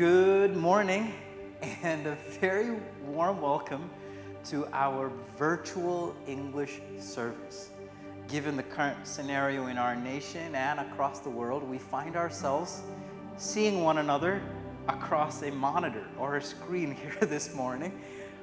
Good morning and a very warm welcome to our virtual English service. Given the current scenario in our nation and across the world, we find ourselves seeing one another across a monitor or a screen here this morning.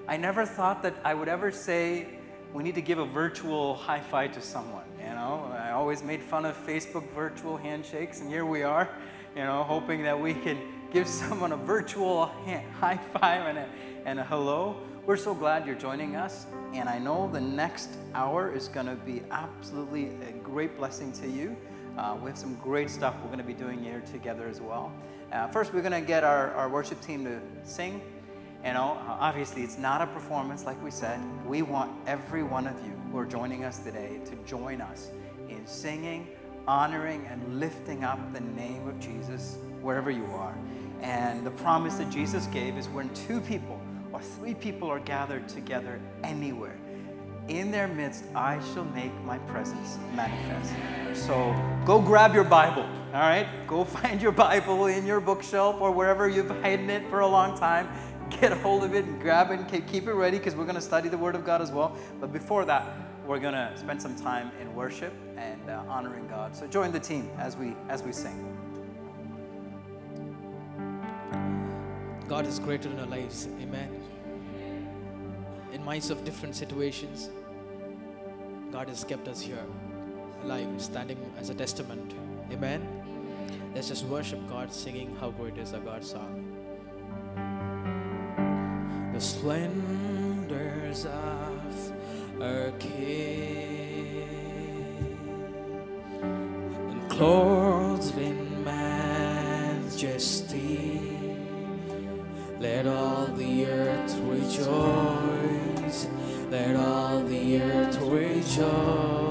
I never thought that I would ever say we need to give a virtual high five to someone. You know, I always made fun of Facebook virtual handshakes, and here we are, you know, hoping that we can give someone a virtual high five and a, and a hello. We're so glad you're joining us, and I know the next hour is going to be absolutely a great blessing to you. Uh, we have some great stuff we're going to be doing here together as well. Uh, first, we're going to get our, our worship team to sing. You know, obviously, it's not a performance like we said. We want every one of you who are joining us today to join us in singing, honoring, and lifting up the name of Jesus wherever you are. And the promise that Jesus gave is when two people or three people are gathered together anywhere, in their midst I shall make my presence manifest. So go grab your Bible, all right? Go find your Bible in your bookshelf or wherever you've hidden it for a long time. Get a hold of it and grab it and keep it ready because we're going to study the Word of God as well. But before that, we're going to spend some time in worship and uh, honoring God. So join the team as we as we sing. God is greater in our lives. Amen. In minds of different situations, God has kept us here alive, standing as a testament. Amen. Let's just worship God, singing How Great is our God song. The splendors of our King, and clothed in majesty. Let all the earth rejoice. Let all the earth rejoice.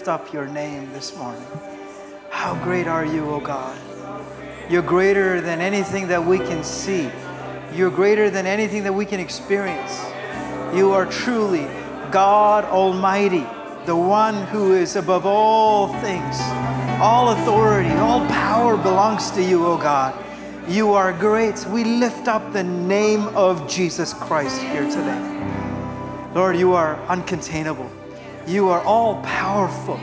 Lift up your name this morning. How great are you, O God? You're greater than anything that we can see. You're greater than anything that we can experience. You are truly God Almighty, the one who is above all things. All authority, all power belongs to you, O God. You are great. We lift up the name of Jesus Christ here today. Lord, you are uncontainable. You are all powerful.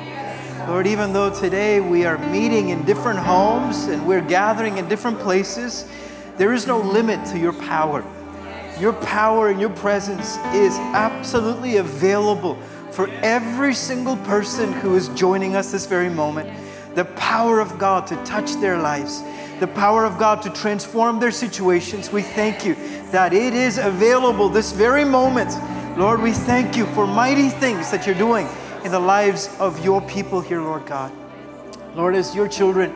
Lord, even though today we are meeting in different homes and we're gathering in different places, there is no limit to your power. Your power and your presence is absolutely available for every single person who is joining us this very moment. The power of God to touch their lives, the power of God to transform their situations. We thank you that it is available this very moment. Lord, we thank you for mighty things that you're doing in the lives of your people here, Lord God. Lord, as your children,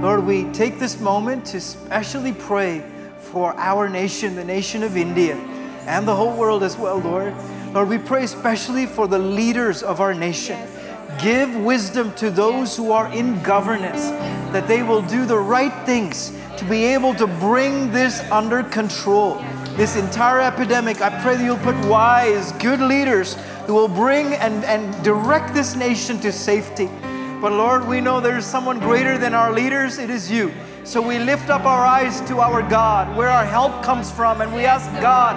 Lord, we take this moment to specially pray for our nation, the nation of India, and the whole world as well, Lord. Lord, we pray especially for the leaders of our nation. Give wisdom to those who are in governance, that they will do the right things to be able to bring this under control. This entire epidemic, I pray that you'll put wise, good leaders who will bring and, and direct this nation to safety. But Lord, we know there is someone greater than our leaders, it is you. So we lift up our eyes to our God, where our help comes from, and we ask God,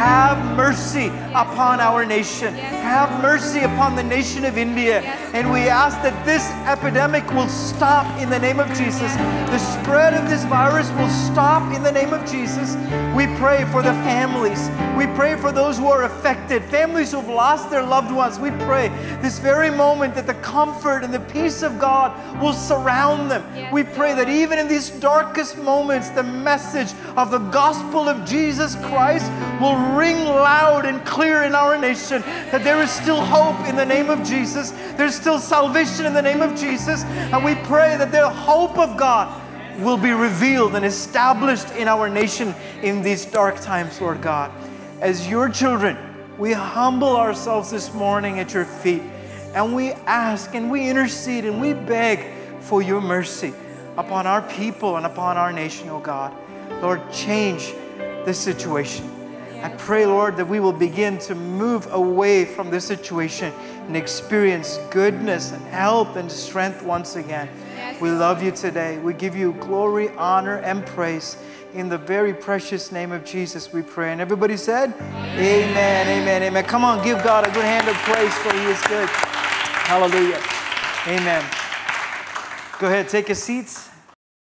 have mercy upon our nation. Have mercy upon the nation of India. And we ask that this epidemic will stop in the name of Jesus. The spread of this virus will stop in the name of Jesus. We pray for the families. We pray for those who are affected, families who've lost their loved ones. We pray this very moment that the comfort and the peace of God will surround them. We pray that even in these darkest moments, the message of the gospel of Jesus Christ will ring loud and clear in our nation. That there is still hope in the name of Jesus, there's still salvation in the name of Jesus. And we pray that the hope of God will be revealed and established in our nation in these dark times, Lord God. As your children, we humble ourselves this morning at your feet and we ask and we intercede and we beg for your mercy upon our people and upon our nation, oh God. Lord, change this situation. I pray, Lord, that we will begin to move away from this situation and experience goodness and health and strength once again. We love you today. We give you glory, honor, and praise. In the very precious name of Jesus, we pray. And everybody said, Amen, amen, amen. amen. Come on, give God a good hand of praise for He is good. Hallelujah. Amen. Go ahead, take your seats.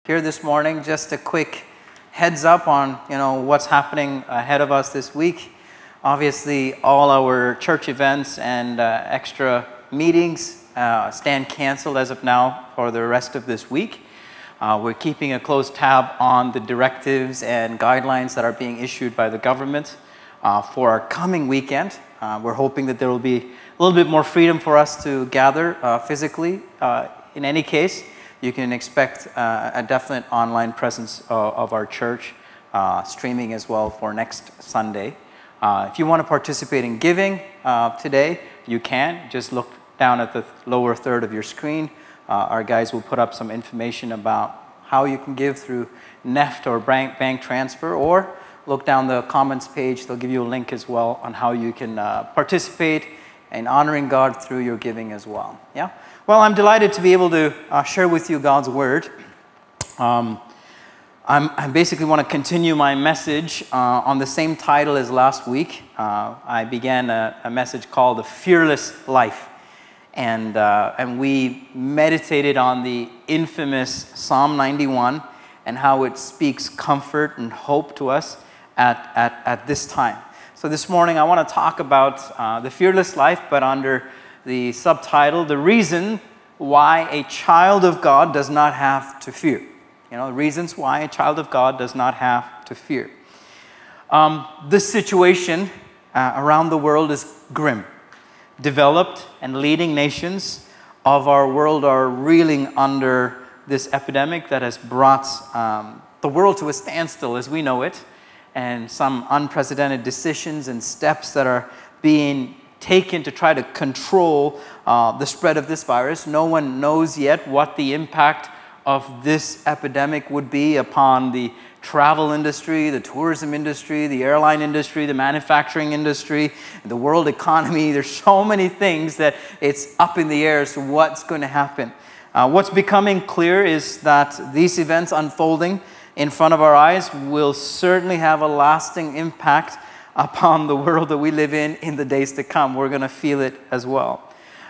Here this morning, just a quick heads up on you know what's happening ahead of us this week. Obviously, all our church events and uh, extra meetings uh, stand canceled as of now for the rest of this week. Uh, we're keeping a close tab on the directives and guidelines that are being issued by the government uh, for our coming weekend. Uh, we're hoping that there will be a little bit more freedom for us to gather uh, physically. in any case, you can expect uh, a definite online presence uh, of our church, uh, streaming as well for next Sunday. Uh, if you want to participate in giving uh, today, you can. Just look down at the lower third of your screen. Uh, our guys will put up some information about how you can give through NEFT or bank, bank transfer, or look down the comments page. They'll give you a link as well on how you can participate in honoring God through your giving as well. Yeah? Well, I'm delighted to be able to uh, share with you God's Word. Um, i basically want to continue my message uh, on the same title as last week. Uh, I began a, a, message called The Fearless Life. And, uh, and we meditated on the infamous Psalm 91 and how it speaks comfort and hope to us at, at, at this time. So this morning I want to talk about uh, the fearless life, but under the subtitle, The Reason Why a Child of God Does Not Have to Fear. You know, reasons why a child of God does not have to fear. Um, this situation uh, around the world is grim. Developed and leading nations of our world are reeling under this epidemic that has brought um, the world to a standstill as we know it, and some unprecedented decisions and steps that are being taken to try to control uh, the spread of this virus. No one knows yet what the impact of this epidemic would be upon the travel industry, the tourism industry, the airline industry, the manufacturing industry, the world economy. There's so many things that it's up in the air as to what's going to happen. Uh, what's becoming clear is that these events unfolding in front of our eyes will certainly have a lasting impact upon the world that we live in in the days to come. We're going to feel it as well.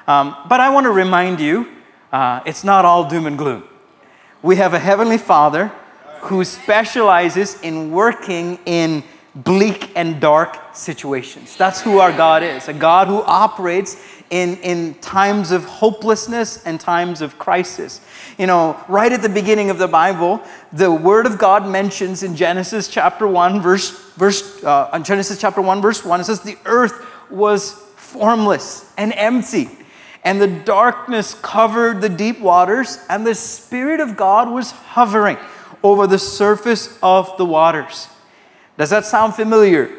Um, but I want to remind you uh, it's not all doom and gloom. We have a Heavenly Father who specializes in working in bleak and dark situations. That's who our God is a God who operates in, in times of hopelessness and times of crisis. You know, right at the beginning of the Bible, the Word of God mentions in Genesis chapter 1, verse, verse uh, Genesis chapter 1, verse 1, it says, The earth was formless and empty, and the darkness covered the deep waters, and the Spirit of God was hovering over the surface of the waters. Does that sound familiar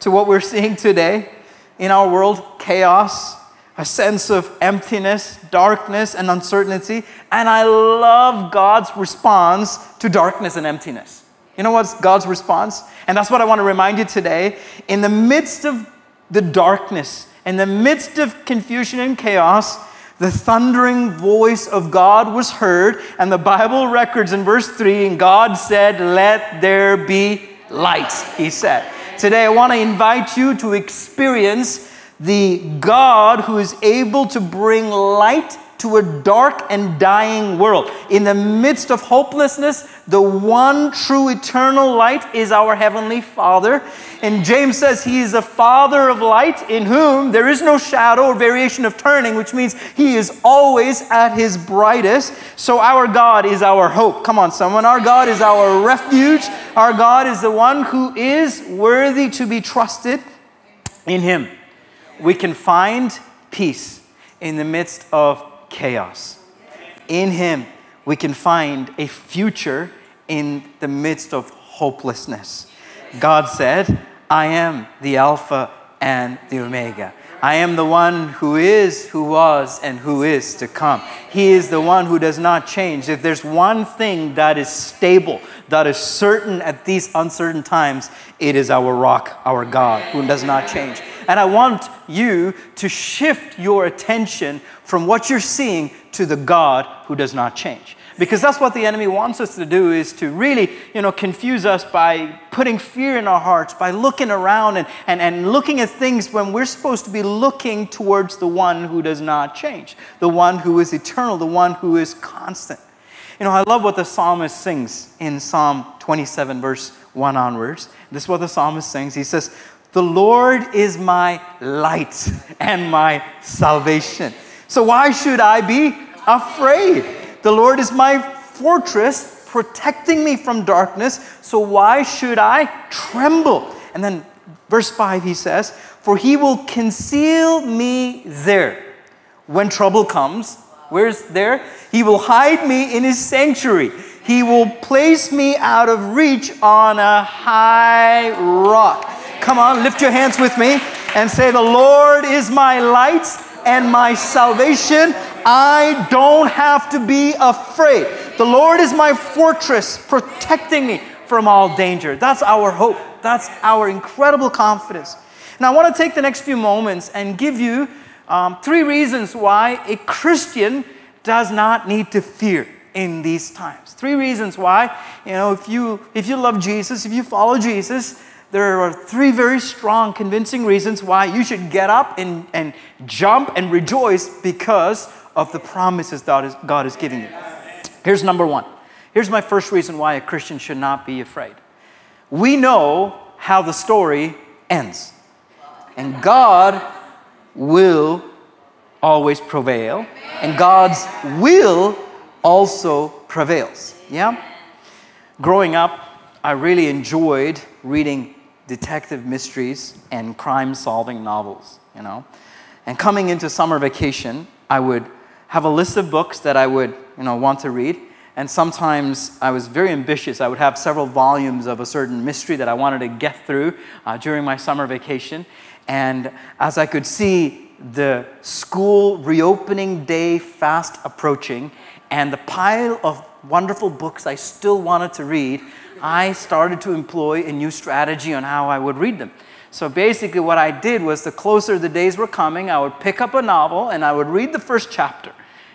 to what we're seeing today in our world? Chaos, a sense of emptiness, darkness, and uncertainty. And I love God's response to darkness and emptiness. You know what's God's response? And that's what I want to remind you today. In the midst of the darkness, in the midst of confusion and chaos, the thundering voice of God was heard, and the Bible records in verse 3 and God said, Let there be light, he said. Today, I want to invite you to experience the God who is able to bring light to a dark and dying world. In the midst of hopelessness, the one true eternal light is our Heavenly Father. And James says he is the Father of light in whom there is no shadow or variation of turning, which means he is always at his brightest. So our God is our hope. Come on, someone. Our God is our refuge. Our God is the one who is worthy to be trusted in him we can find peace in the midst of chaos. In Him, we can find a future in the midst of hopelessness. God said, I am the Alpha and the Omega. I am the one who is, who was, and who is to come. He is the one who does not change. If there's one thing that is stable, that is certain at these uncertain times, it is our rock, our God, who does not change. And I want you to shift your attention from what you're seeing to the God who does not change. Because that's what the enemy wants us to do is to really, you know, confuse us by putting fear in our hearts, by looking around and, and, and looking at things when we're supposed to be looking towards the one who does not change, the one who is eternal, the one who is constant. You know, I love what the psalmist sings in Psalm 27, verse 1 onwards. This is what the psalmist sings. He says, the Lord is my light and my salvation. So why should I be afraid? The Lord is my fortress, protecting me from darkness. So why should I tremble? And then verse 5 he says, For he will conceal me there when trouble comes. Where's there? He will hide me in his sanctuary. He will place me out of reach on a high rock. Come on, lift your hands with me and say, The Lord is my light and my salvation. I don't have to be afraid. The Lord is my fortress, protecting me from all danger. That's our hope. That's our incredible confidence. And I want to take the next few moments and give you um, three reasons why a Christian does not need to fear in these times. Three reasons why, you know, if you if you love Jesus, if you follow Jesus, there are three very strong, convincing reasons why you should get up and, and jump and rejoice because of the promises that is, God is giving you. Here's number one. Here's my first reason why a Christian should not be afraid. We know how the story ends, and God will always prevail, and God's will also prevails. Yeah? Growing up, I really enjoyed reading detective mysteries and crime solving novels, you know. And coming into summer vacation, I would have a list of books that I would, you know, want to read. And sometimes I was very ambitious. I would have several volumes of a certain mystery that I wanted to get through uh, during my summer vacation. And as I could see the school reopening day fast approaching and the pile of wonderful books I still wanted to read, I started to employ a new strategy on how I would read them. So basically, what I did was the closer the days were coming, I would pick up a novel and I would read the first chapter.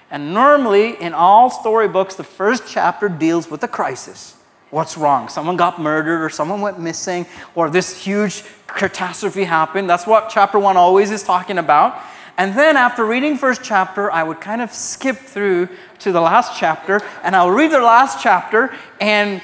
And normally, in all storybooks, the first chapter deals with a crisis. What's wrong? Someone got murdered, or someone went missing, or this huge catastrophe happened. That's what chapter one always is talking about. And then after reading first chapter, I would kind of skip through to the last chapter, and I'll read the last chapter, and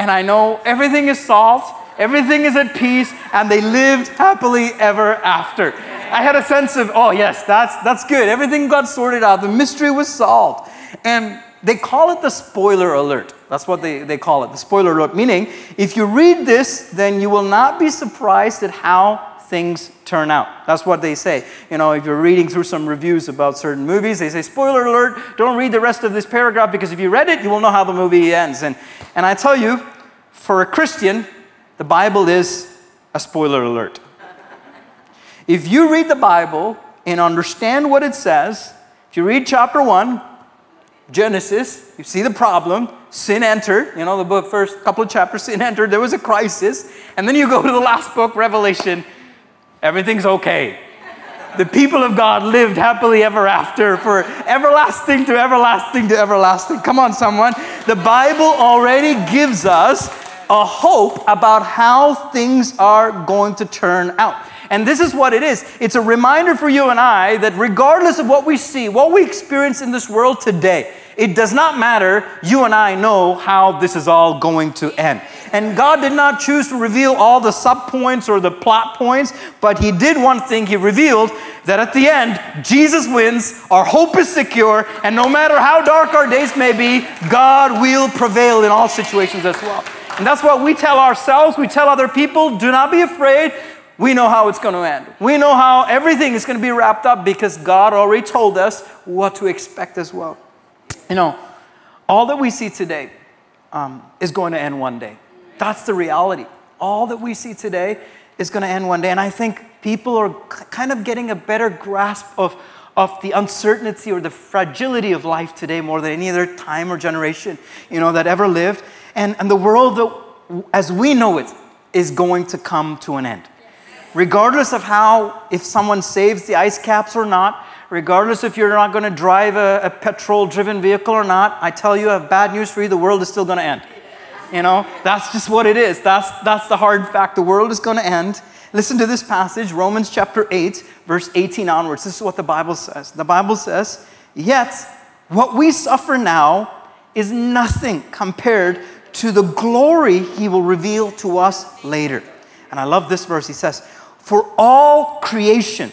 and I know everything is solved, everything is at peace, and they lived happily ever after. I had a sense of, oh, yes, that's, that's good. Everything got sorted out. The mystery was solved. And they call it the spoiler alert. That's what they, they call it, the spoiler alert. Meaning, if you read this, then you will not be surprised at how things turn out. That's what they say. You know, if you're reading through some reviews about certain movies, they say, spoiler alert, don't read the rest of this paragraph because if you read it, you will know how the movie ends. And, and I tell you, for a Christian, the Bible is a spoiler alert. If you read the Bible and understand what it says, if you read chapter 1, Genesis, you see the problem, sin entered, you know, the book, first couple of chapters, sin entered, there was a crisis. And then you go to the last book, Revelation, everything's okay. The people of God lived happily ever after for everlasting to everlasting to everlasting. Come on, someone. The Bible already gives us a hope about how things are going to turn out. And this is what it is it's a reminder for you and I that regardless of what we see, what we experience in this world today, it does not matter. You and I know how this is all going to end. And God did not choose to reveal all the subpoints or the plot points, but He did one thing. He revealed that at the end, Jesus wins, our hope is secure, and no matter how dark our days may be, God will prevail in all situations as well. And that's what we tell ourselves, we tell other people do not be afraid. We know how it's going to end. We know how everything is going to be wrapped up because God already told us what to expect as well. You know, all that we see today um, is going to end one day. That's the reality. All that we see today is going to end one day. And I think people are kind of getting a better grasp of, of the uncertainty or the fragility of life today more than any other time or generation, you know, that ever lived. And, and the world that, as we know it is going to come to an end. Regardless of how, if someone saves the ice caps or not, regardless if you're not going to drive a, a petrol driven vehicle or not, I tell you, I have bad news for you the world is still going to end. You know, that's just what it is. That's, that's the hard fact. The world is going to end. Listen to this passage, Romans chapter 8, verse 18 onwards. This is what the Bible says. The Bible says, Yet what we suffer now is nothing compared to the glory he will reveal to us later. And I love this verse. He says, For all creation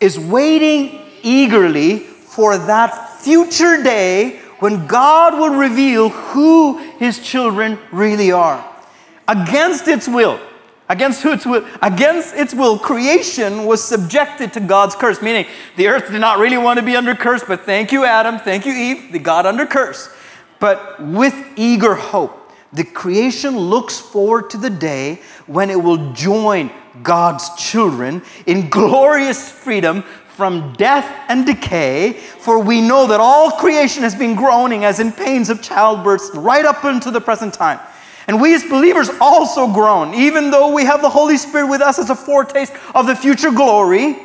is waiting eagerly for that future day when God will reveal who his children really are. Against its will, against its will, against its will, creation was subjected to God's curse, meaning the earth did not really want to be under curse, but thank you, Adam, thank you, Eve, they got under curse. But with eager hope, the creation looks forward to the day when it will join God's children in glorious freedom from death and decay, for we know that all creation has been groaning as in pains of childbirth right up until the present time. And we as believers also groan, even though we have the Holy Spirit with us as a foretaste of the future glory,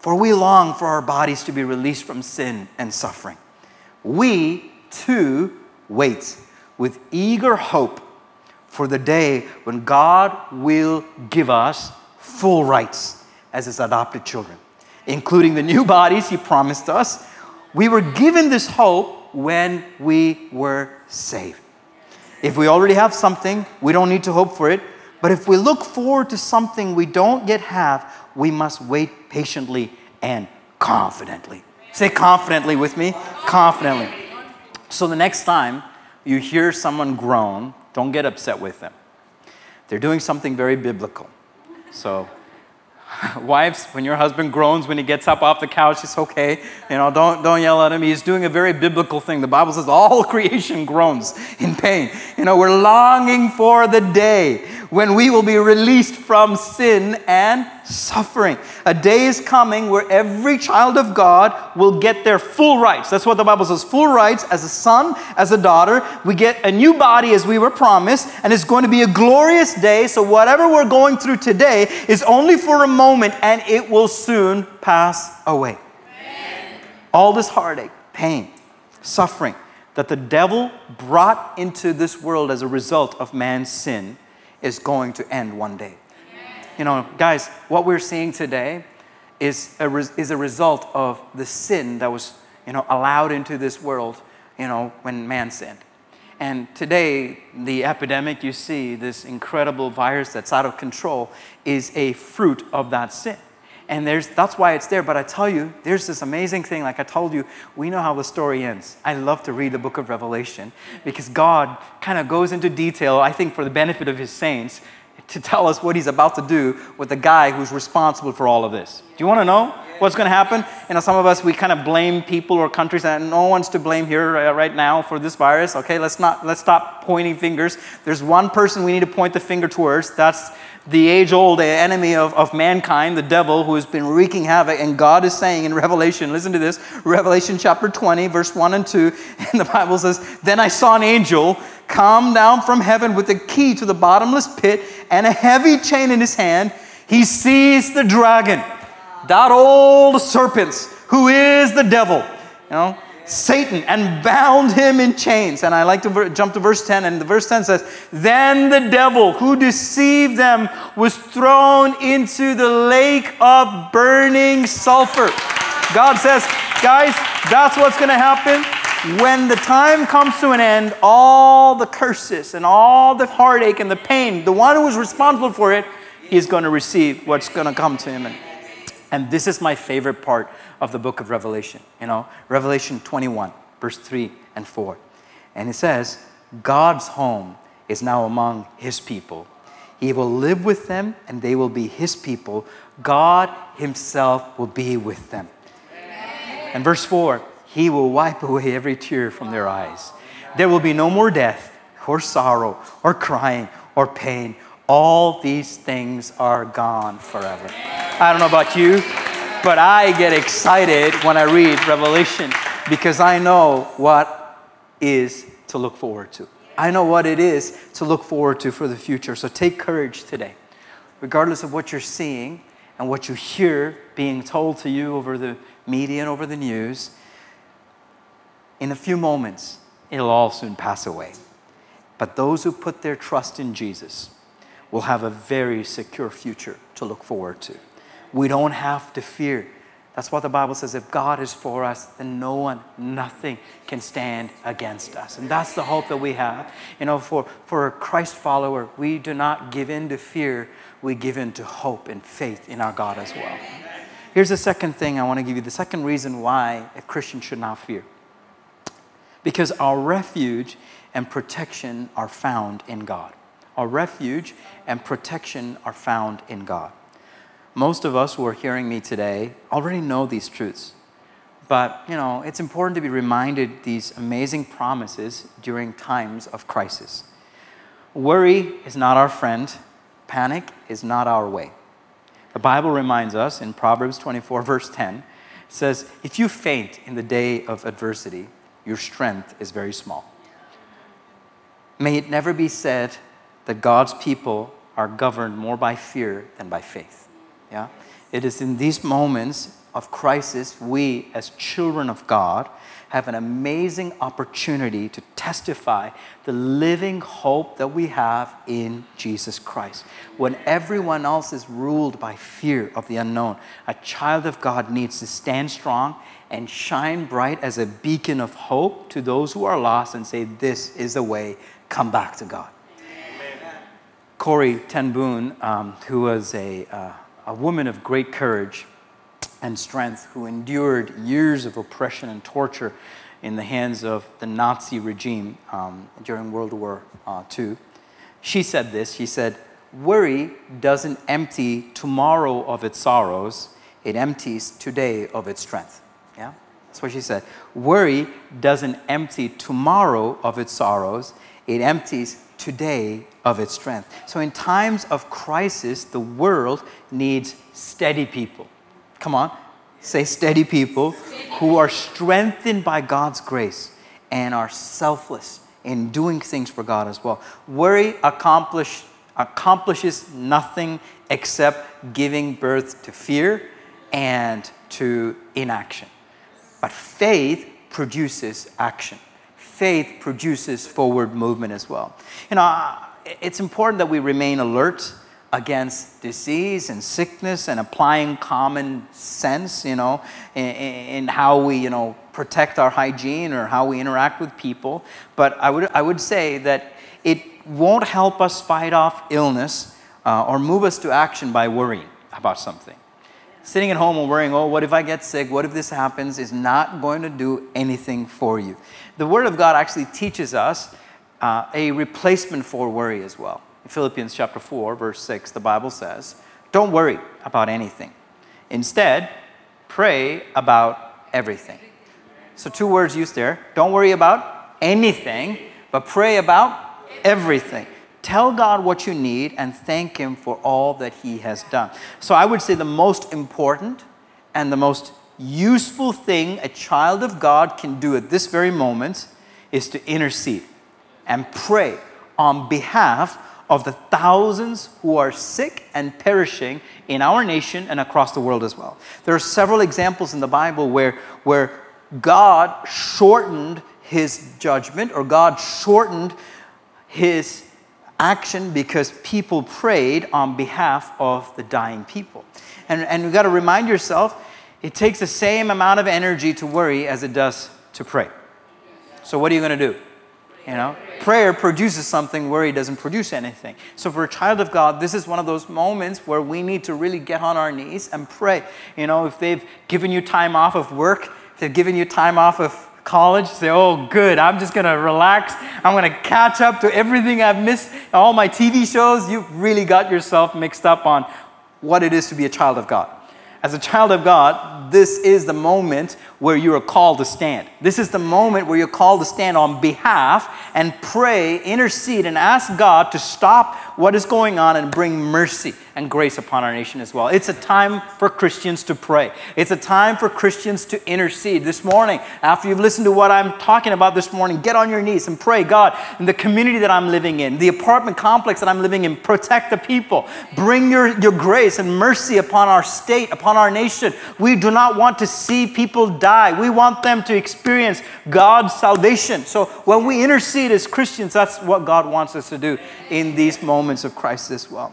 for we long for our bodies to be released from sin and suffering. We too wait with eager hope for the day when God will give us full rights as His adopted children including the new bodies He promised us. We were given this hope when we were saved. If we already have something, we don't need to hope for it. But if we look forward to something we don't yet have, we must wait patiently and confidently. Say confidently with me. Confidently. So the next time you hear someone groan, don't get upset with them. They're doing something very biblical. So Wives, when your husband groans when he gets up off the couch, it's okay. You know, don't, don't yell at him. He's doing a very biblical thing. The Bible says all creation groans in pain. You know, we're longing for the day when we will be released from sin and suffering. A day is coming where every child of God will get their full rights. That's what the Bible says full rights as a son, as a daughter. We get a new body as we were promised, and it's going to be a glorious day. So, whatever we're going through today is only for a moment and it will soon pass away. Amen. All this heartache, pain, suffering that the devil brought into this world as a result of man's sin is going to end one day. You know, guys, what we're seeing today is a, is a result of the sin that was, you know, allowed into this world, you know, when man sinned. And today, the epidemic you see, this incredible virus that's out of control, is a fruit of that sin. And there's, that's why it's there. But I tell you, there's this amazing thing. Like I told you, we know how the story ends. I love to read the book of Revelation because God kind of goes into detail, I think, for the benefit of his saints to tell us what he's about to do with the guy who's responsible for all of this. Do you want to know what's going to happen? You know, some of us we kind of blame people or countries, and no one's to blame here uh, right now for this virus. Okay, let's not let's stop pointing fingers. There's one person we need to point the finger towards. That's the age old enemy of, of mankind, the devil, who has been wreaking havoc. And God is saying in Revelation, listen to this Revelation chapter 20, verse 1 and 2, and the Bible says, Then I saw an angel come down from heaven with a key to the bottomless pit and a heavy chain in his hand. He seized the dragon, that old serpent, who is the devil. You know, Satan and bound him in chains. And I like to jump to verse 10, and the verse 10 says, Then the devil who deceived them was thrown into the lake of burning sulfur. God says, guys, that's what's going to happen. When the time comes to an end, all the curses and all the heartache and the pain, the one who is responsible for it is going to receive what's going to come to him. And, this is my favorite part of the book of Revelation. You know, Revelation 21, verse 3 and 4. And it says, God's home is now among his people. He will live with them and they will be his people. God himself will be with them. Amen. And verse 4 He will wipe away every tear from their eyes. There will be no more death, or sorrow, or crying, or pain. All these things are gone forever. I don't know about you, but I get excited when I read Revelation because I know what is to look forward to. I know what it is to look forward to for the future. So take courage today. Regardless of what you're seeing and what you hear being told to you over the media and over the news, in a few moments, it'll all soon pass away. But those who put their trust in Jesus will have a very secure future to look forward to. We don't have to fear. That's what the Bible says. If God is for us, then no one, nothing can stand against us. And that's the hope that we have. You know, for, for a Christ follower, we do not give in to fear, we give in to hope and faith in our God as well. Here's the second thing I want to give you the second reason why a Christian should not fear. Because our refuge and protection are found in God. Our refuge and protection are found in God. Most of us who are hearing me today already know these truths. But, you know, it's important to be reminded these amazing promises during times of crisis. Worry is not our friend, panic is not our way. The Bible reminds us in Proverbs 24, verse 10, says, If you faint in the day of adversity, your strength is very small. May it never be said that God's people are governed more by fear than by faith. Yeah? It is in these moments of crisis, we as children of God have an amazing opportunity to testify the living hope that we have in Jesus Christ. When everyone else is ruled by fear of the unknown, a child of God needs to stand strong and shine bright as a beacon of hope to those who are lost and say, This is the way, come back to God. Corrie Ten Boom, um, who was a uh, a woman of great courage and strength who endured years of oppression and torture in the hands of the Nazi regime um, during World War uh, II. She said this She said, Worry doesn't empty tomorrow of its sorrows, it empties today of its strength. Yeah? That's what she said. Worry doesn't empty tomorrow of its sorrows, it empties today of its strength. So, in times of crisis, the world needs steady people. Come on, say steady people who are strengthened by God's grace and are selfless in doing things for God as well. Worry accomplish, accomplishes nothing except giving birth to fear and to inaction. But faith produces action faith produces forward movement as well. You know, it's important that we remain alert against disease and sickness and applying common sense, you know, in, in, how we, you know, protect our hygiene or how we interact with people. But I would, I would say that it won't help us fight off illness uh, or move us to action by worrying about something. Sitting at home and worrying, oh, what if I get sick? What if this happens? is not going to do anything for you. The Word of God actually teaches us uh, a replacement for worry as well. In Philippians chapter 4, verse 6, the Bible says, Don't worry about anything. Instead, pray about everything. So, two words used there. Don't worry about anything, but pray about everything. Tell God what you need and thank Him for all that He has done. So, I would say the most important and the most useful thing a child of God can do at this very moment is to intercede and pray on behalf of the thousands who are sick and perishing in our nation and across the world as well. There are several examples in the Bible where, where God shortened his judgment or God shortened his action because people prayed on behalf of the dying people. And, and you've got to remind yourself it takes the same amount of energy to worry as it does to pray. So, what are you going to do? You know, prayer produces something, worry doesn't produce anything. So, for a child of God, this is one of those moments where we need to really get on our knees and pray. You know, if they've given you time off of work, if they've given you time off of college, say, oh, good, I'm just gonna relax. I'm gonna catch up to everything I've missed, all my TV shows. You've really got yourself mixed up on what it is to be a child of God. As a child of God, this is the moment where you are called to stand. This is the moment where you're called to stand on behalf and pray, intercede, and ask God to stop what is going on and bring mercy and grace upon our nation as well. It's a time for Christians to pray. It's a time for Christians to intercede. This morning, after you've listened to what I'm talking about this morning, get on your knees and pray, God, in the community that I'm living in, the apartment complex that I'm living in, protect the people. Bring your, your grace and mercy upon our state, upon our nation. We do not want to see people die. We want them to experience God's salvation. So when we intercede as Christians, that's what God wants us to do in these moments of crisis as well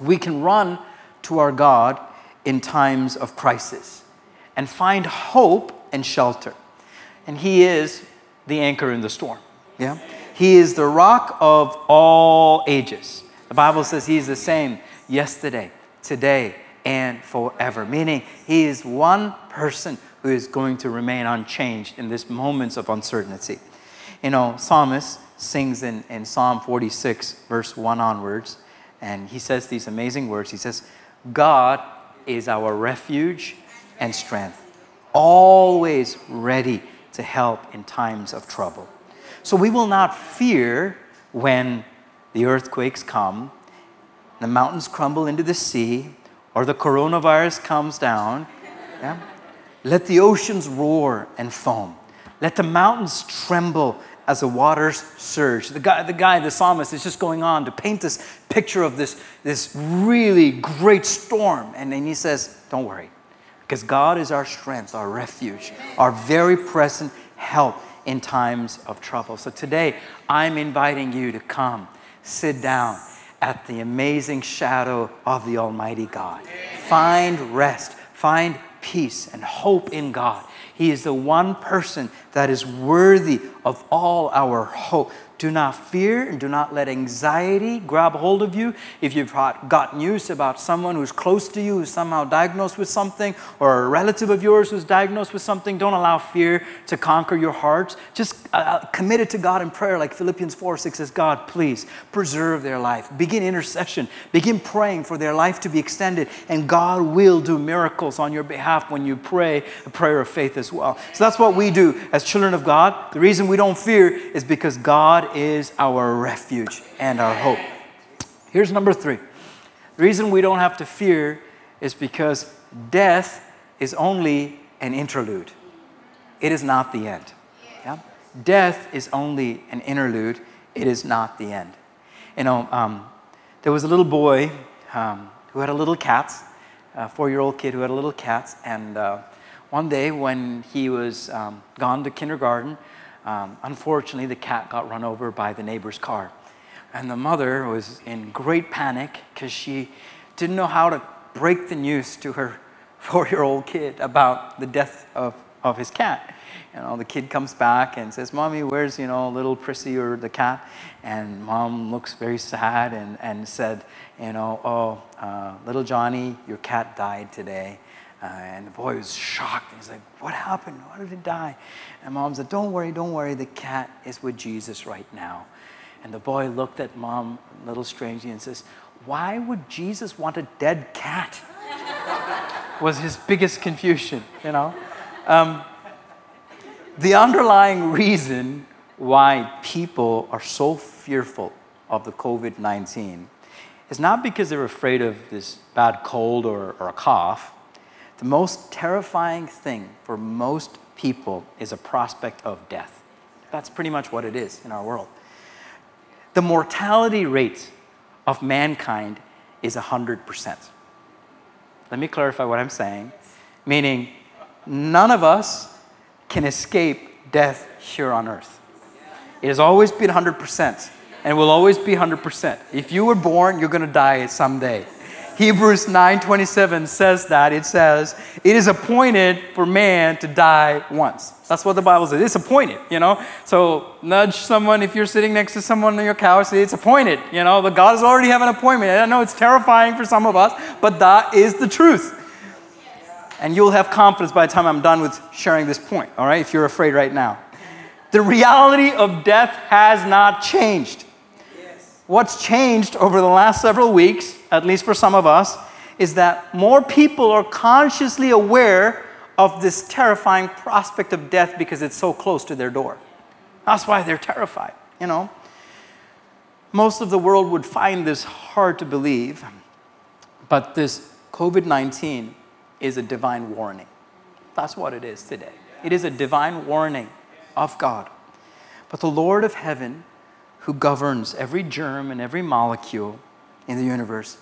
we can run to our God in times of crisis and find hope and shelter. And He is the anchor in the storm. Yeah? He is the rock of all ages. The Bible says He is the same yesterday, today, and forever, meaning He is one person is going to remain unchanged in this moments of uncertainty. You know, Psalmist sings in, in Psalm 46, verse 1 onwards. And he says these amazing words. He says, God is our refuge and strength, always ready to help in times of trouble. So we will not fear when the earthquakes come, the mountains crumble into the sea, or the coronavirus comes down. Yeah? Let the oceans roar and foam. Let the mountains tremble as the waters surge. The guy, the guy, the psalmist, is just going on to paint this picture of this, this really great storm. And then he says, Don't worry, because God is our strength, our refuge, our very present help in times of trouble. So today, I'm inviting you to come, sit down at the amazing shadow of the Almighty God. Find rest, find peace, and hope in God. He is the one person that is worthy of all our hope. Do not fear and do not let anxiety grab hold of you. If you've got news about someone who's close to you who's somehow diagnosed with something, or a relative of yours who's diagnosed with something, don't allow fear to conquer your hearts. Just uh, uh commit it to God in prayer, like Philippians 4 6 says, God, please preserve their life. Begin intercession. Begin praying for their life to be extended, and God will do miracles on your behalf when you pray a prayer of faith as well. So that's what we do as children of God. The reason we don't fear is because God is our refuge and our hope. Here's number three the reason we don't have to fear is because death is only an interlude, it is not the end. Yeah? Death is only an interlude, it is not the end. You know, um, there was a little boy um, who had a little cat, a four year old kid who had a little cat, and uh, one day when he was um, gone to kindergarten, um, unfortunately, the cat got run over by the neighbor's car. And the mother was in great panic because she didn't know how to break the news to her four year old kid about the death of of his cat. You know, the kid comes back and says, Mommy, where's, you know, little Prissy or the cat? And mom looks very sad and, and said, you know, oh, uh, little Johnny, your cat died today. Uh, and the boy was shocked. He's like, what happened? Why did it die? And mom said, don't worry, don't worry. The cat is with Jesus right now. And the boy looked at mom a little strangely and says, why would Jesus want a dead cat? was his biggest confusion, you know? Um, the underlying reason why people are so fearful of the COVID 19 is not because they're afraid of this bad cold or, or a cough. The most terrifying thing for most people is a prospect of death. That's pretty much what it is in our world. The mortality rate of mankind is 100%. Let me clarify what I'm saying, meaning none of us can escape death here on earth. It has always been 100% and will always be 100%. If you were born, you're going to die someday. Hebrews 9:27 says that it says it is appointed for man to die once. That's what the Bible says. It's appointed, you know. So nudge someone if you're sitting next to someone on your couch. Say it's appointed, you know. But God has already have an appointment. I know it's terrifying for some of us, but that is the truth. And you'll have confidence by the time I'm done with sharing this point. All right, if you're afraid right now, the reality of death has not changed. What's changed over the last several weeks, at least for some of us, is that more people are consciously aware of this terrifying prospect of death because it's so close to their door. That's why they're terrified, you know. Most of the world would find this hard to believe, but this COVID 19 is a divine warning. That's what it is today. It is a divine warning of God. But the Lord of heaven who governs every germ and every molecule in the universe,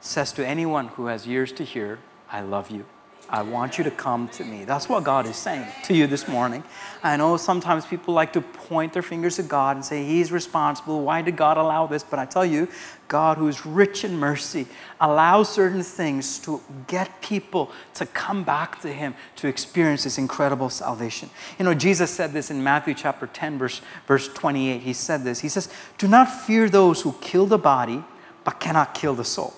says to anyone who has ears to hear, I love you. I want you to come to me. That's what God is saying to you this morning. I know sometimes people like to point their fingers at God and say, He's responsible. Why did God allow this? But I tell you, God, who is rich in mercy, allows certain things to get people to come back to Him to experience this incredible salvation. You know, Jesus said this in Matthew chapter 10, verse, verse 28. He said this He says, Do not fear those who kill the body, but cannot kill the soul.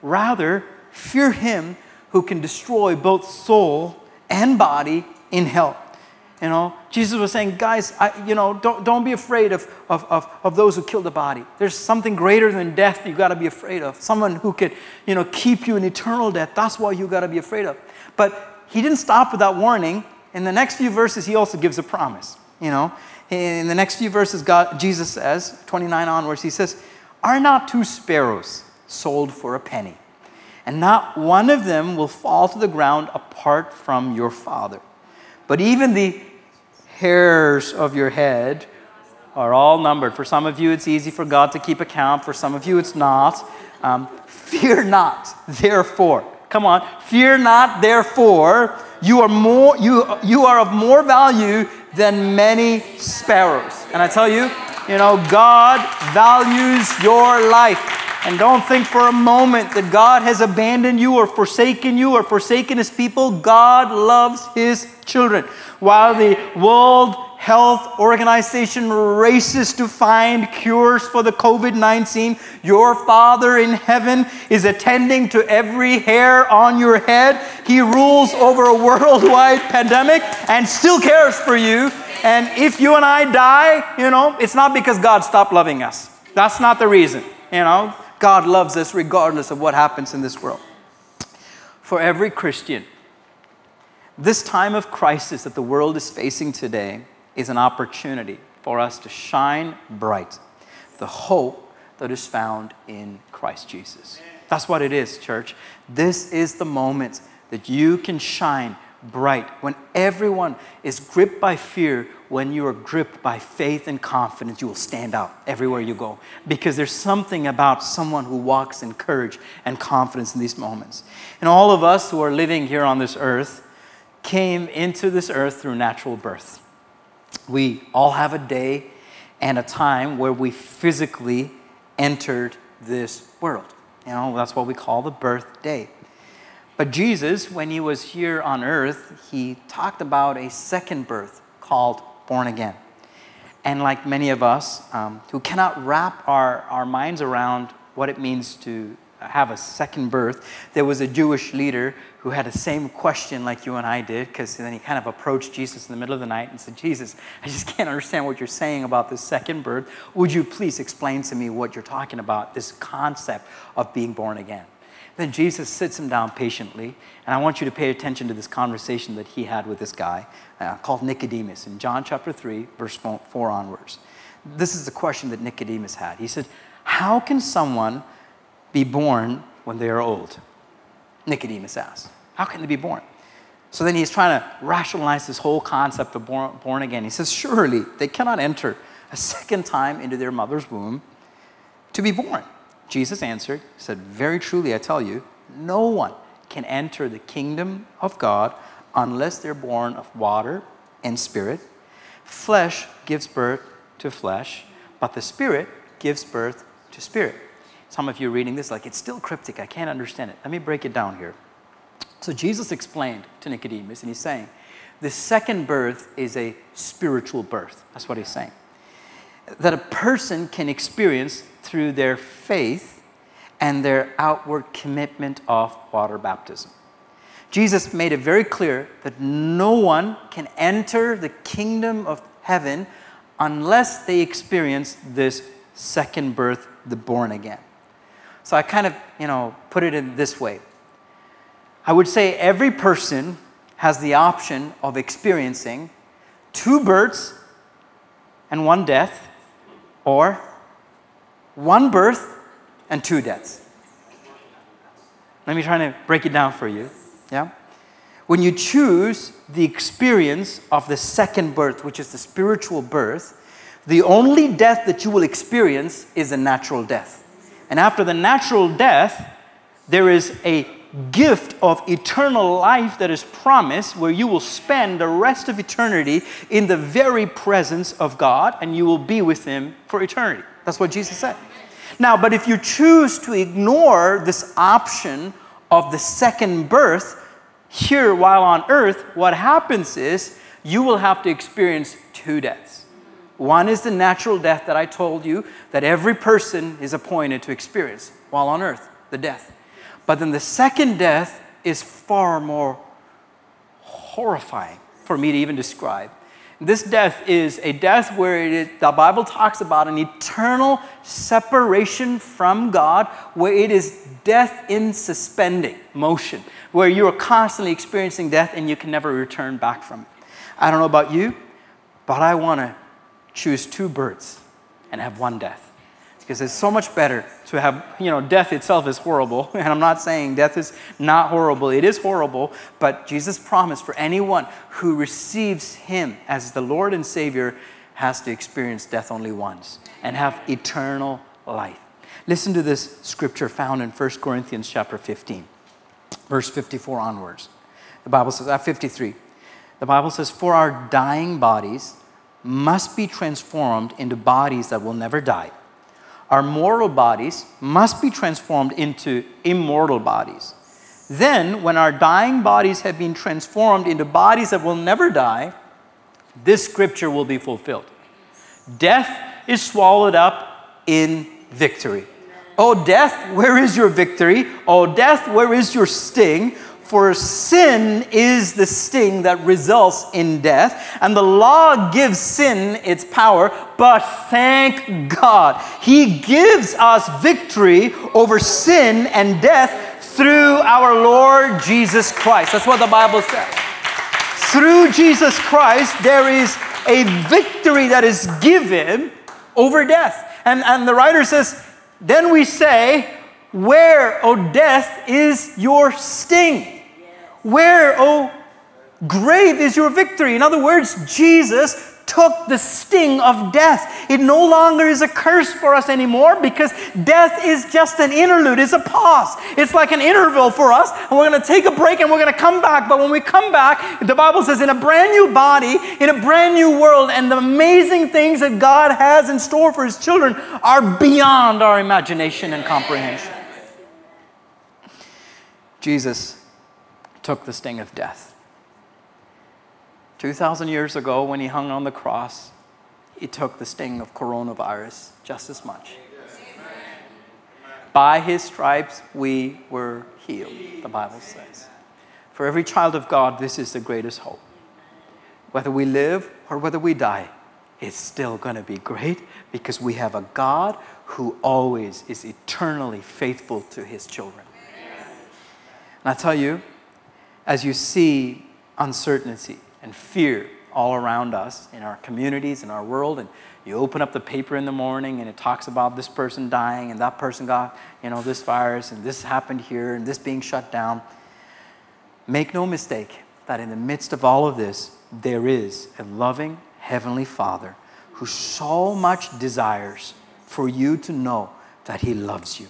Rather, fear Him who can destroy both soul and body in hell. You know, Jesus was saying, guys, I, you know, don't, don't be afraid of, of, of, of those who kill the body. There's something greater than death you got to be afraid of. Someone who could, you know, keep you in eternal death. That's what you got to be afraid of. But he didn't stop with that warning. In the next few verses, he also gives a promise. You know, in the next few verses, God, Jesus says, 29 onwards, he says, Are not two sparrows sold for a penny? And not one of them will fall to the ground apart from your Father. But even the hairs of your head are all numbered. For some of you, it's easy for God to keep account, for some of you, it's not. Um, fear not, therefore. Come on, fear not, therefore. You are, more, you, you are of more value than many sparrows. And I tell you, you know, God values your life. And don't think for a moment that God has abandoned you or forsaken you or forsaken his people. God loves his children. While the World Health Organization races to find cures for the COVID 19, your Father in heaven is attending to every hair on your head. He rules over a worldwide pandemic and still cares for you. And if you and I die, you know, it's not because God stopped loving us. That's not the reason, you know. God loves us regardless of what happens in this world. For every Christian, this time of crisis that the world is facing today is an opportunity for us to shine bright the hope that is found in Christ Jesus. That's what it is, church. This is the moment that you can shine bright when everyone is gripped by fear when you are gripped by faith and confidence, you will stand out everywhere you go. Because there's something about someone who walks in courage and confidence in these moments. And all of us who are living here on this earth came into this earth through natural birth. We all have a day and a time where we physically entered this world. You know, that's what we call the birth day. But Jesus, when he was here on earth, he talked about a second birth called born again. And like many of us um, who cannot wrap our, our minds around what it means to have a second birth, there was a Jewish leader who had the same question like you and I did, because then he kind of approached Jesus in the middle of the night and said, Jesus, I just can't understand what you're saying about this second birth. Would you please explain to me what you're talking about, this concept of being born again? Then Jesus sits him down patiently, and I want you to pay attention to this conversation that he had with this guy uh, called Nicodemus in John chapter 3, verse 4 onwards. This is the question that Nicodemus had. He said, How can someone be born when they are old? Nicodemus asked. How can they be born? So then he's trying to rationalize this whole concept of born, born again. He says, Surely they cannot enter a second time into their mother's womb to be born. Jesus answered, said, Very truly, I tell you, no one can enter the kingdom of God unless they're born of water and spirit. Flesh gives birth to flesh, but the spirit gives birth to spirit. Some of you reading this like it's still cryptic. I can't understand it. Let me break it down here. So Jesus explained to Nicodemus, and he's saying, the second birth is a spiritual birth. That's what he's saying. That a person can experience through their faith and their outward commitment of water baptism. Jesus made it very clear that no one can enter the kingdom of heaven unless they experience this second birth, the born again. So I kind of, you know, put it in this way. I would say every person has the option of experiencing two births and one death, or one birth and two deaths. Let me try to break it down for you. Yeah? When you choose the experience of the second birth, which is the spiritual birth, the only death that you will experience is a natural death. And after the natural death, there is a gift of eternal life that is promised where you will spend the rest of eternity in the very presence of God and you will be with Him for eternity. That's what Jesus said. Now, but if you choose to ignore this option of the second birth here while on earth, what happens is you will have to experience two deaths. One is the natural death that I told you that every person is appointed to experience while on earth, the death. But then the second death is far more horrifying for me to even describe. This death is a death where the Bible talks about an eternal separation from God, where it is death in suspending motion, where you are constantly experiencing death and you can never return back from it. I don't know about you, but I want to choose two birds and have one death. Because it's so much better to have, you know, death itself is horrible. And I'm not saying death is not horrible, it is horrible. But Jesus promised for anyone who receives Him as the Lord and Savior has to experience death only once and have eternal life. Listen to this scripture found in 1 Corinthians chapter 15, verse 54 onwards. The Bible says, at 53, the Bible says, For our dying bodies, must be transformed into bodies that will never die. Our mortal bodies must be transformed into immortal bodies. Then, when our dying bodies have been transformed into bodies that will never die, this scripture will be fulfilled. Death is swallowed up in victory. Oh, death, where is your victory? Oh, death, where is your sting? For sin is the sting that results in death, and the law gives sin its power, but thank God, He gives us victory over sin and death through our Lord Jesus Christ. That's what the Bible says. Through Jesus Christ, there is a victory that is given over death. And, and the writer says, then we say, Where, O death, is your sting? Where, oh grave, is your victory? In other words, Jesus took the sting of death. It no longer is a curse for us anymore because death is just an interlude, it's a pause. It's like an interval for us, and we're going to take a break and we're going to come back. But when we come back, the Bible says, in a brand new body, in a brand new world, and the amazing things that God has in store for His children are beyond our imagination and comprehension. Jesus took the sting of death. 2,000 years ago, when he hung on the cross, he took the sting of coronavirus just as much. By his stripes, we were healed, the Bible says. For every child of God, this is the greatest hope. Whether we live or whether we die, it's still going to be great because we have a God who always is eternally faithful to his children. And I tell you, as you see uncertainty and fear all around us in our communities, in our world, and you open up the paper in the morning and it talks about this person dying and that person got, you know, this virus and this happened here and this being shut down. Make no mistake that in the midst of all of this, there is a loving Heavenly Father who so much desires for you to know that He loves you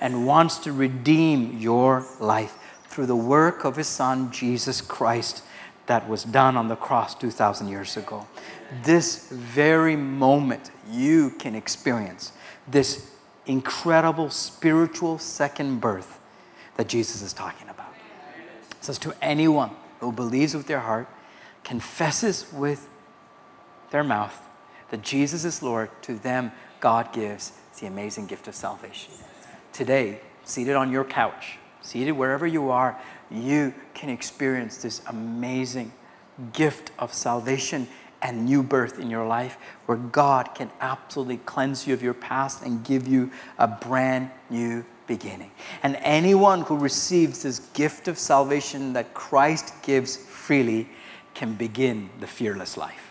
and wants to redeem your life through the work of His Son, Jesus Christ, that was done on the cross 2,000 years ago. This very moment, you can experience this incredible spiritual second birth that Jesus is talking about. It says, To anyone who believes with their heart, confesses with their mouth that Jesus is Lord, to them God gives the amazing gift of salvation. Today, seated on your couch, seated wherever you are, you can experience this amazing gift of salvation and new birth in your life where God can absolutely cleanse you of your past and give you a brand new beginning. And anyone who receives this gift of salvation that Christ gives freely can begin the fearless life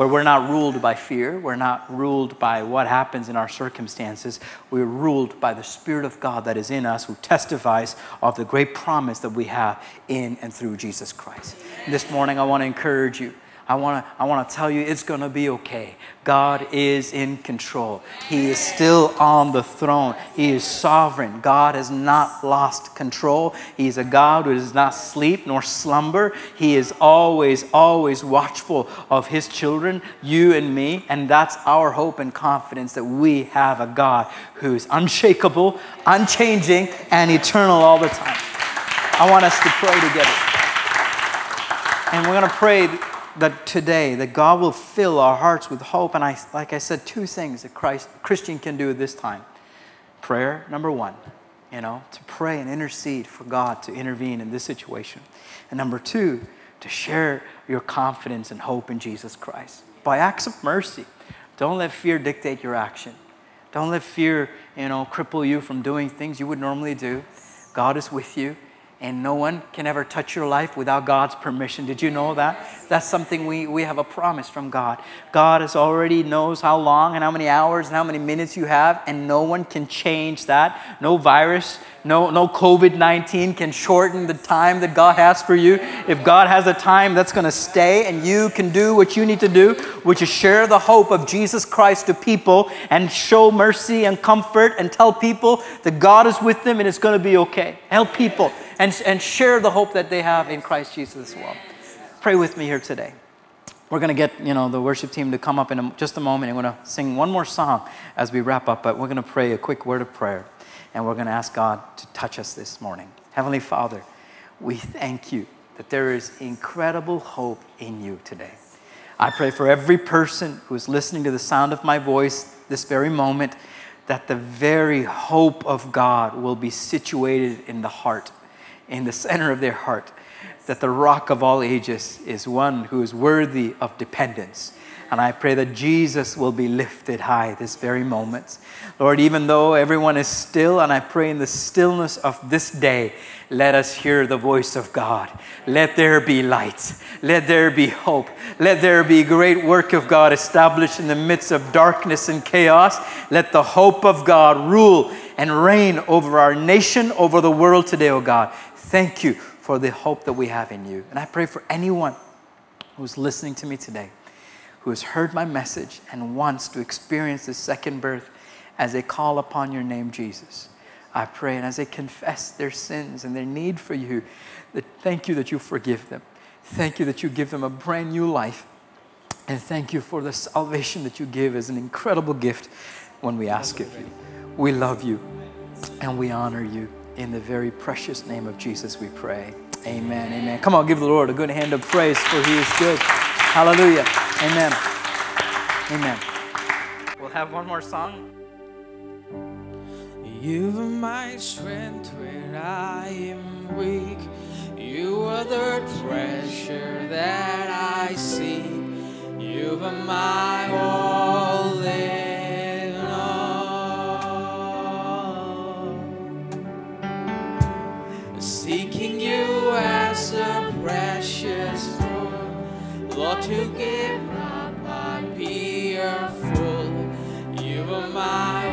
where we're not ruled by fear, we're not ruled by what happens in our circumstances. We're ruled by the Spirit of God that is in us, who testifies of the great promise that we have in and through Jesus Christ. This morning, I want to encourage you I want to I want to tell you it's going to be okay. God is in control. He is still on the throne. He is sovereign. God has not lost control. He is a God who does not sleep nor slumber. He is always always watchful of his children, you and me, and that's our hope and confidence that we have a God who is unshakable, unchanging, and eternal all the time. I want us to pray together. And we're going to pray that today that God will fill our hearts with hope. And I, like I said, two things that Christ Christian can do at this time. Prayer, number one, you know, to pray and intercede for God to intervene in this situation. And number two, to share your confidence and hope in Jesus Christ. By acts of mercy, don't let fear dictate your action. Don't let fear, you know, cripple you from doing things you would normally do. God is with you and no one can ever touch your life without God's permission. Did you know that? That's something we, we have a promise from God. God has already knows how long and how many hours and how many minutes you have, and no one can change that. No virus, no, no COVID 19 can shorten the time that God has for you. If God has a time, that's going to stay, and you can do what you need to do, which is share the hope of Jesus Christ to people and show mercy and comfort and tell people that God is with them and it's going to be okay. Help people and, and share the hope that they have in Christ Jesus as well. Pray with me here today. We're going to get you know the worship team to come up in a, just a moment. I'm going to sing one more song as we wrap up, but we're going to pray a quick word of prayer, and we're going to ask God to touch us this morning. Heavenly Father, we thank you that there is incredible hope in you today. I pray for every person who is listening to the sound of my voice this very moment that the very hope of God will be situated in the heart in the center of their heart that the rock of all ages is one who is worthy of dependence. And I pray that Jesus will be lifted high this very moment. Lord, even though everyone is still, and I pray in the stillness of this day, let us hear the voice of God. Let there be light. Let there be hope. Let there be great work of God established in the midst of darkness and chaos. Let the hope of God rule and reign over our nation, over the world today, oh God. Thank you for the hope that we have in you. And I pray for anyone who's listening to me today, who has heard my message and wants to experience the second birth as they call upon your name, Jesus. I pray, and as they confess their sins and their need for you, that thank you that you forgive them. Thank you that you give them a brand new life. And thank you for the salvation that you give as an incredible gift when we ask of you. We love you and we honor you. In the very precious name of Jesus, we pray. Amen. Amen. Come on, give the Lord a good hand of praise for He is good. Hallelujah. Amen. Amen. We'll have one more song. You are my strength when I am weak. You are the treasure that I seek. You are my all in Lord, to give up my beer full. You are my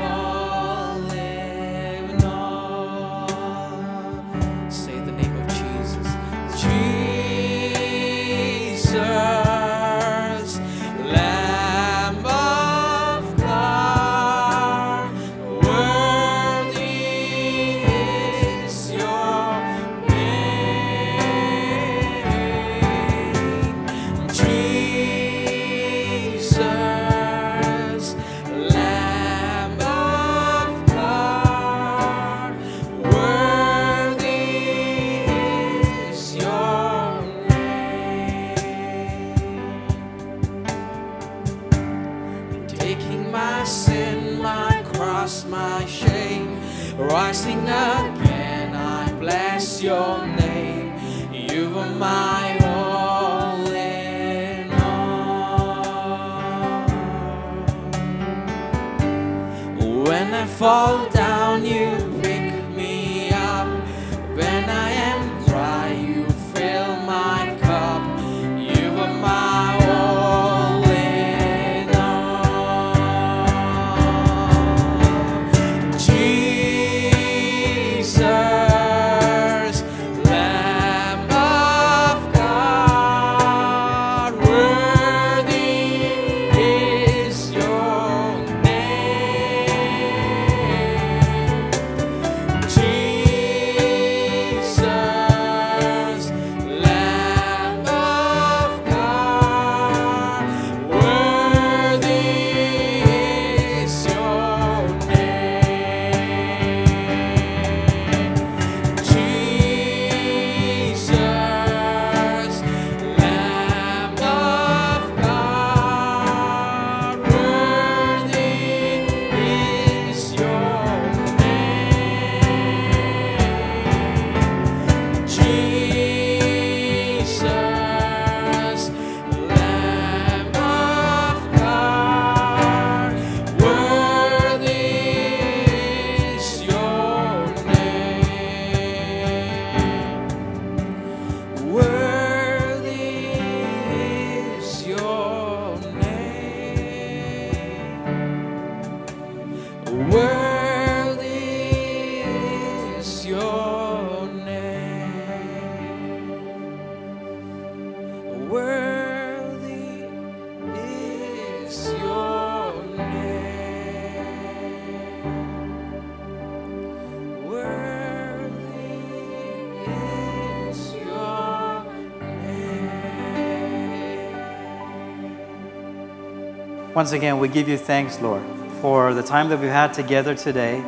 Once again, we give you thanks, Lord, for the time that we've had together today.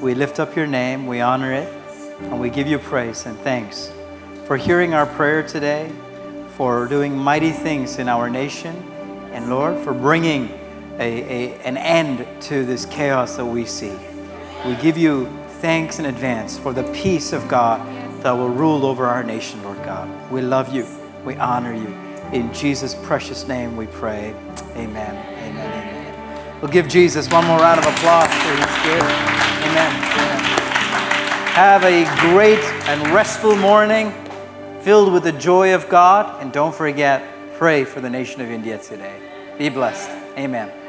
We lift up your name, we honor it, and we give you praise and thanks for hearing our prayer today, for doing mighty things in our nation, and Lord, for bringing a, a- an end to this chaos that we see. We give you thanks in advance for the peace of God that will rule over our nation, Lord God. We love you, we honor you. In Jesus' precious name we pray. Amen. We'll give Jesus one more round of applause for his good. Amen. Amen. Have a great and restful morning filled with the joy of God. And don't forget, pray for the nation of India today. Be blessed. Amen.